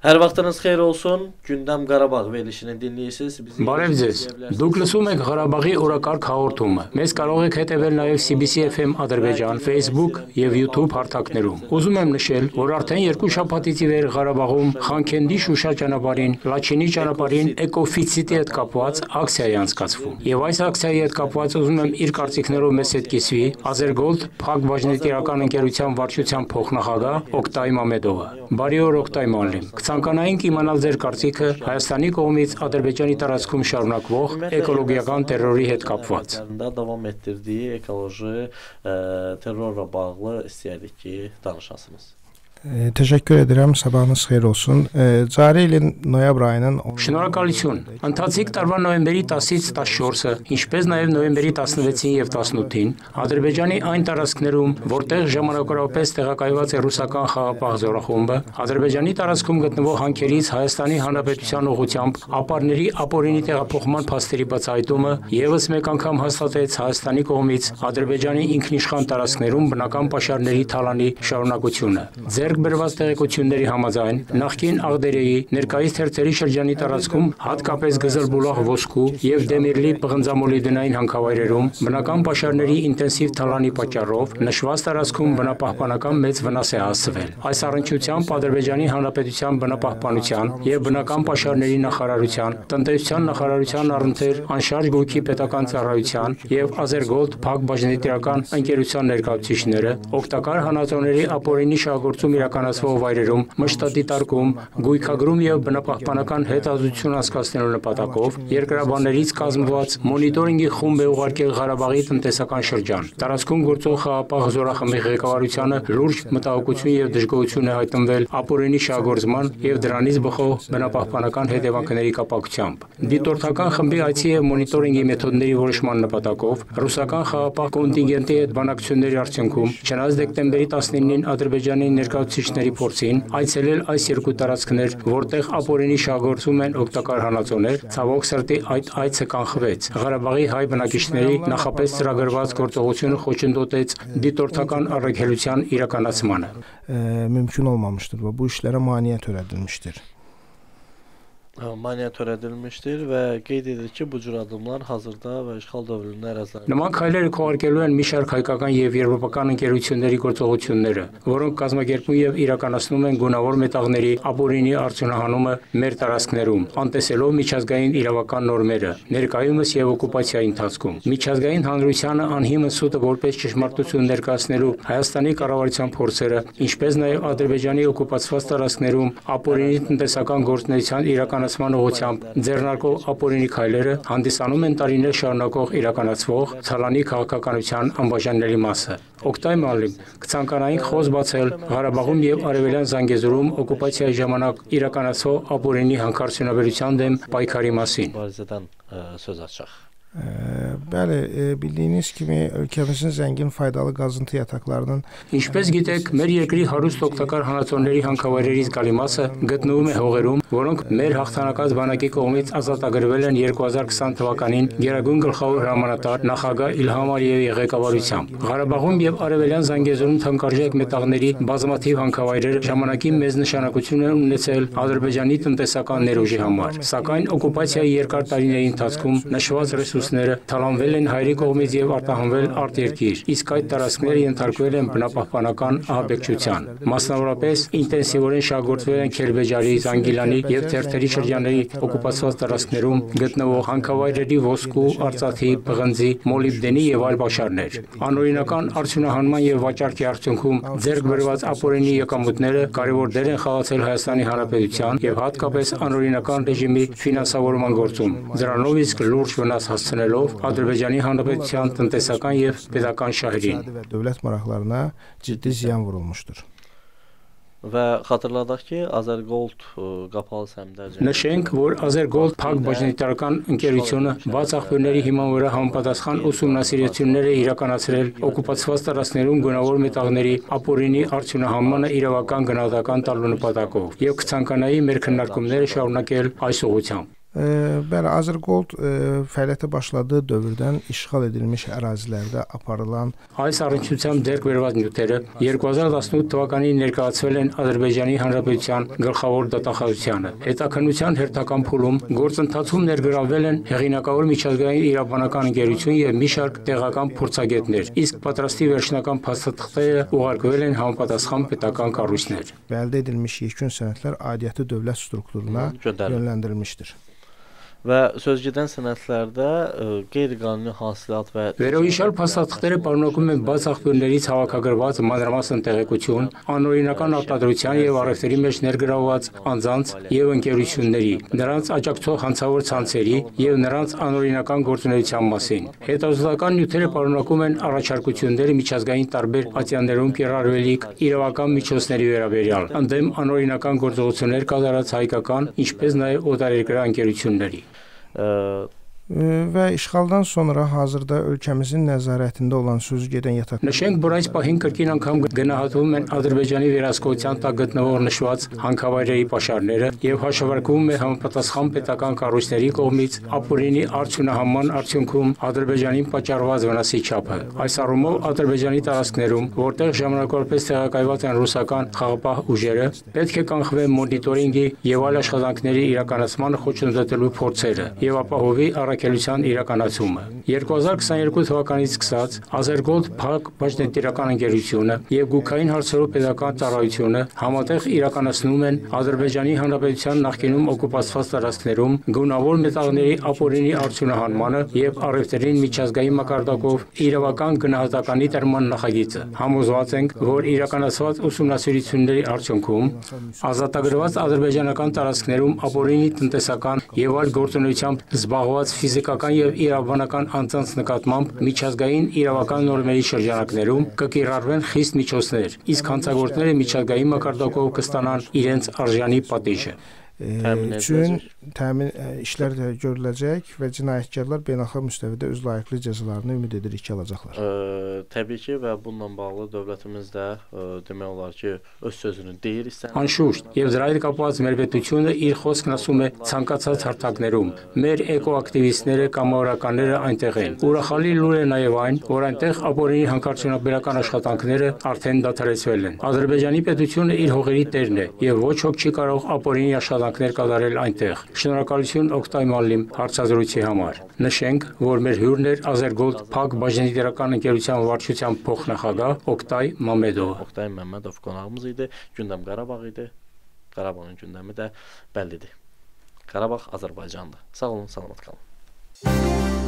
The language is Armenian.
Her vaxtınız xeyir olsun. Gündəm Qarabağ verilişini dinləyirsiniz. Բարև ձեզ։ Դուք լսում եք Ղարաբաղի օրակարգ հաղորդումը։ Մեզ կարող եք հետևել նաև CBC FM Ադրբեջան, Facebook եւ YouTube հարթակներում։ Ուզում եմ նշել, որ արդեն երկու շաբաթից ի վեր Ղարաբաղում Խանքենդի Շուշա ճանապարհին, Լաչինի ճանապարհին էկոֆիցիտի հետ կապված ակցիա է անցկացվում։ Եվ այս ակցիայի հետ կապված ուզում եմ իր կարծիքներով մեզ հետ կիսվի Azergold Փակ բաժնետիրական ընկերության վարչության փոխնախագահ Օկտայ Մամեդովը։ Բարի օր Օկտայ Մալլին։ Կցանկանայինք իմանալ ձեր կարծիքը Հայաստանի կողմից Ադրբեջանի տարածքում շարունակվող էկոլոգիական terrorի հետ կապված։ Davam etdirdiyi ekoloji terrorla bağlı istəyərdik ki, danışasınız. Teşekkür ederim. Sabahınız xeyir olsun. Cari ilin noyabr ayının Շնորհակալություն։ Ընթացիկ տարվա նոյեմբերի 10-ից 14-ը, ինչպես նաև նոյեմբերի 16-ին եւ 18-ին Ադրբեջանի այն տարածքներում, որտեղ ժամանակավորապես տեղակայված է ռուսական խաղապահ զորախումբը, Ադրբեջանի տարածքում գտնվող հանքերից Հայաստանի Հանրապետության ուղությամբ ապարների ապօրինի տեղափոխման փաստերի բացահայտումը եւս մեկ անգամ հաստատեց Հայաստանի կողմից Ադրբեջանի ինքնիշխան տարածքներում բնական պաշարների թալանի շարունակությունը։ Ձեր ձեռք բերված տեղեկությունների համաձայն նախկին Աղդերեի ներկայիս թերթերի շրջանի տարածքում հատկապես Գզելբուլաղ ոսկու եւ Դեմիրլի պղնձամոլիբդենային հանքավայրերում բնական պաշարների ինտենսիվ թալանի պատճառով նշված տարածքում բնապահպանական մեծ վնաս է հասցվել։ Այս առնչությամբ Ադրբեջանի Հանրապետության բնապահպանության եւ բնական պաշարների նախարարության, տնտեսության նախարարության առընթեր անշարժ գույքի պետական ծառայության եւ Ազերգոլդ Փակ բաժնետիրական ընկերության ներկայացուցիչները օգտակար հանածոների ապօրինի շահգործում իրականացվող վայրերում մշտադիտարկում, գույքագրում եւ բնապահպանական հետազոտություն անցկացնելու նպատակով երկրաբաններից կազմված մոնիտորինգի խումբ է ուղարկել Ղարաբաղի տնտեսական շրջան։ Տարածքում գործող խաղապահ զորախմբի ղեկավարությանը լուրջ մտահոգություն եւ դժգոհություն է հայտնվել ապօրինի շահգործման եւ դրանից բխող բնապահպանական հետևանքների կապակցությամբ։ Դիտորդական խմբի այցի եւ մոնիտորինգի մեթոդների որոշման նպատակով ռուսական խաղապահ կոնտինգենտի հետ բանակցությունների արդյունքում չնայած դեկտեմբերի 19-ին Ադրբեջանի ներկայ ներկայացուցիչների փորձին այցելել այս երկու տարածքներ, որտեղ ապօրինի շահգործում են օգտակար հանածոներ, ցավոք սրտի այդ այցը կանխվեց։ Ղարաբաղի հայ բնակիչների նախապես ծրագրված գործողությունը խոչընդոտեց դիտորդական առաքելության իրականացմանը։ Mümkün olmamıştır ve bu işlere maniyet öğretilmiştir. Մանիա törədilmişdir və qeyd edir ki, bu cür addımlar hazırda və işğal dövrünün ərazilərində Նման քայլերը քողարկելու են մի շարք հայկական եւ եվրոպական ընկերությունների գործողությունները, որոնք կազմակերպում եւ իրականացնում են գունավոր մետաղների ապօրինի արդյունահանումը մեր տարածքներում, անտեսելով միջազգային իրավական նորմերը, ներկայումս եւ օկուպացիայի ընթացքում։ Միջազգային հանրությանը անհիմն սուտը որպես ճշմարտություն ներկայացնելու Հայաստանի կառավարության փորձերը, ինչպես նաեւ Ադրբեջանի օկուպացված տարածքներում ապօրինի տնտեսական գործունեության իրականացումը իրականացման ուղղությամբ ձեռնարկող ապօրինի քայլերը հանդիսանում են տարիներ շարունակող իրականացվող ցալանի քաղաքականության անբաժանելի մասը։ Օկտայ Մալիմ կցանկանայինք խոս բացել Ղարաբաղում եւ Արևելյան Զանգեզուրում օկուպացիայի ժամանակ իրականացվող ապօրինի հանքարդյունաբերության դեմ պայքարի մասին։. Bəli, bildiyiniz kimi ölkəmizin zəngin faydalı qazıntı yataqlarının Ինչպես գիտեք, մեր երկրի հարուստ օգտակար հանածոների հանքավայրերից գալի մասը գտնվում է հողերում, որոնք մեր հաղթանակած բանակի կողմից ազատագրվել են 2020 թվականին Գերագույն գլխավոր հրամանատար նախագահ Իլհամ Ալիևի ղեկավարությամբ։ Ղարաբաղում եւ Արևելյան Զանգեզուրում թանկարժեք մետաղների բազմաթիվ հանքավայրեր ժամանակի մեծ նշանակություն են ունեցել Ադրբեջանի տնտեսական ներուժի համար։ Սակայն օկուպացիայի երկար տարիների ընթացքում նշված ռեսուրս ռեսուրսները թալանվել են հայերի կողմից եւ արտահանվել արտերկիր, իսկ այդ տարածքները ենթարկվել են բնապահպանական ահաբեկչության։ Մասնավորապես ինտենսիվորեն շահգործվել են Քերբեջարի, Զանգիլանի եւ Թերթերի շրջանների օկուպացված տարածքներում գտնվող հանքավայրերի ոսկու, արծաթի, պղնձի, մոլիբդենի եւ այլ բաշարներ։ Անօրինական արդյունահանման եւ վաճառքի արդյունքում ձեռք բերված ապօրինի եկամուտները կարևոր դեր են խաղացել Հայաստանի Հանրապետության եւ հատկապես անօրինական ռեժիմի ֆինանսավորման գործում։ Դրանով իսկ լուրջ վնաս հասցնել հասցնելով Ադրբեջանի Հանրապետության տնտեսական եւ şəhərin və dövlət maraqlarına ciddi ziyan vurulmuşdur. Və xatırladaq ki, Azergold qapalı սեմդար Նշենք, որ Azergold Փակ բաժնետարական ընկերությունը բաց աղբյուրների հիման վրա համապատասխան ուսումնասիրություններ է իրականացրել օկուպացված տարածքներում գունավոր մետաղների ապօրինի արդյունահանմանը իրավական գնահատական տալու նպատակով եւ կցանկանայի մեր քննարկումները շարունակել այս ուղղությամբ։ E, bəli, Azərgold e, fəaliyyətə başladığı dövrdən işğal edilmiş ərazilərdə aparılan Այս առնչությամբ ձեռք բերված նյութերը 2018 թվականին ներկայացվել են Ադրբեջանի Հանրապետության գլխավոր դատախազությանը։ Հետաքննության հերթական փուլում գործընթացում ներգրավվել են հեղինակավոր միջազգային իրավաբանական ընկերություն եւ մի շարք տեղական փորձագետներ, իսկ պատրաստի վերջնական փաստաթղթերը ուղարկվել են համապատասխան պետական կառույցներ։ və əldə edilmiş yekun sənədlər aidiyyəti dövlət strukturuna yönləndirilmişdir. Və sözgedən sənədlərdə qeyri-qanuni hasilat və Վերոհիշալ փաստաթղթերը պարունակում են բաց աղբյուրներից հավաքագրված մանրամասն տեղեկություն, անօրինական արտադրության եւ առևտրի մեջ ներգրավված անձանց եւ ընկերությունների, նրանց աջակցող հանցավոր ցանցերի եւ նրանց անօրինական գործունեության մասին։ Հետազոտական նյութերը պարունակում են առաջարկությունները միջազգային տարբեր ատյաններում կիրառվելիք իրավական միջոցների վերաբերյալ, ընդդեմ անօրինական գործողություններ կատարած հայկական, ինչպես նաեւ օտարերկրյա ընկերությունների։ 呃 və işğaldan sonra hazırda ölkəmizin nəzarətində olan sözü gedən yataq Նշենք, որ այս պահին կրկին անգամ գնահատվում են Ադրբեջանի վերահսկողության տակ գտնվող նշված հանքավայրերի պաշարները եւ հաշվարկվում է համապատասխան պետական կառույցների կողմից ապօրինի արդյունահանման արդյունքում Ադրբեջանին պատճառված վնասի չափը։ Այս առումով Ադրբեջանի տարածքներում, որտեղ ժամանակավորապես տեղակայված են ռուսական խաղապահ ուժերը, պետք է կանխվեն մոնիտորինգի եւ այլ աշխատանքների իրականացման խոչընդոտելու փորձերը եւ ապահովի առաքելության իրականացումը։ 2022 թվականից սկսած Ազերգոld Փակ բաժնետիրական ընկերությունը եւ Գուքային հարցերով pedagogan ծառայությունը համատեղ իրականացնում են Ադրբեջանի Հանրապետության նախկինում օկուպացված տարածքներում գունավոր մետաղների ապօրինի արդյունահանմանը եւ առևտրին միջազգային մակարդակով իրավական գնահատականի տրման նախագիծը։ Համոզված ենք, որ իրականացված ուսումնասիրությունների արդյունքում ազատագրված ադրբեջանական տարածքներում ապօրինի տնտեսական եւ այլ գործունեությամբ զբաղված ֆիզիկական եւ իրավաբանական անձանց նկատմամբ միջազգային իրավական նորմերի շրջանակներում կկիրառվեն խիստ միջոցներ, իսկ հանցագործները միջազգային մակարդակով կստանան իրենց արժանի պատիժը։ üçün təmin işlər də görüləcək və cinayətkarlar beynəlxalq müstəvidə öz layiqli cəzalarını ümid edirik ki, alacaqlar. Ə, təbii ki və bununla bağlı dövlətimiz də ə, demək olar ki, öz sözünü deyir istənilən Անշուշտ, եւ դրա հետ կապված մեր պետությունը իր խոսքն ասում է ցանկացած հարթակներում։ Մեր էկոակտիվիստները կամ օրականները այնտեղ են։ Ուրախալի լուր է նաեւ այն, որ այնտեղ ապօրինի հանքարդյունաբերական աշխատանքները արդեն դադարեցվել են։ Ադրբեջանի պետությունը իր հողերի տերն է եւ ոչ ոք չի կարող ապօրինի աշխատանքներ կատարել այնտեղ։ Շնորհակալություն Օկտայ Մալլիմ հարցազրույցի համար։ Նշենք, որ մեր հյուրն էր Ազերգոլդ Փակ բաժնետիրական ընկերության վարչության փոխնախագահ Օկտայ Մամեդով։ Oktay Məmmədov qonağımız idi. Gündəm Qarabağ idi. Qarabağın gündəmi də bəllidir. Qarabağ Azərbaycandır. Sağ olun, salamat qalın.